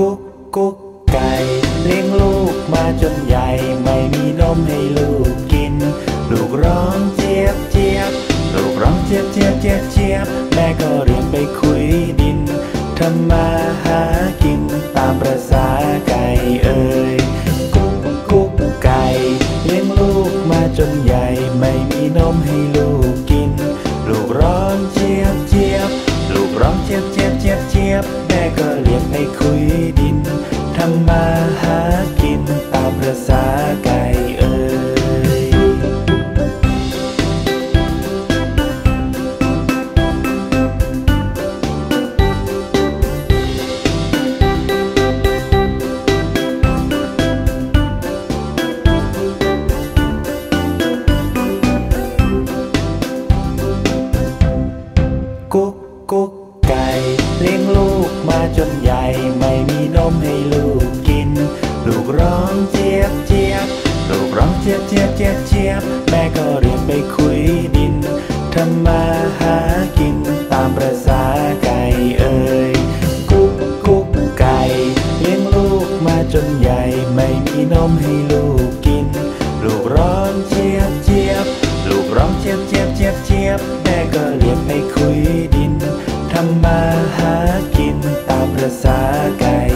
กุ๊กไก่เลี้ยงลูกมาจนใหญ่ไม่มีนมให้ลูกกิน ลูกร้องเจี๊ยบเจี๊ยบลูกร้องเจี๊ยบเจี๊ยบเจี๊ยบเจี๊ยบแม่ก็เรียนไปคุยดินทำมาหากินตามประษาไก่เอ่ยกุ๊กกุ๊กไก่เลี้ยงลูกมาจนใหญ่ไม่มีนมให้ลูกกิน ลูกร้องเจี๊ยบเจี๊ยบลูกร้องเจี๊ยบเจี๊ยบ ษ ษาไก่เอ่ยกุ๊กกุ๊กไก่เลี้ยงลูกมาจนใหญ่ไม่มีนมให้ลูกกิน ลูกร้องเจี๊ยบเจี๊ยบลูกร้องเจี๊ยบเจี๊ยบเจี๊ยบเจี๊ยบแม่ก็เรียกไปคุยดินทำมาหากินตามประษาไก่